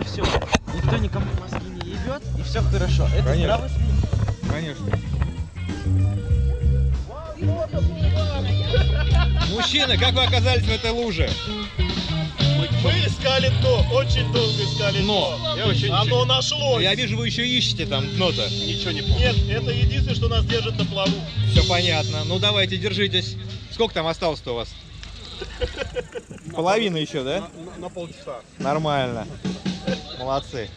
и все. Никто никому мозги не ебет, и все хорошо. Это Конечно. здравый смысл. Конечно. Мужчины, как вы оказались в этой луже? Мы искали дно, очень долго искали Дно. Я вообще Оно ничего- нашлось. Я вижу, вы еще ищете там дно-то. Ничего не помню. Нет, это единственное, что нас держит на плаву. Все понятно. Ну давайте, держитесь. Сколько там осталось-то у вас? Половина еще, да? На, полчаса. Нормально. Молодцы.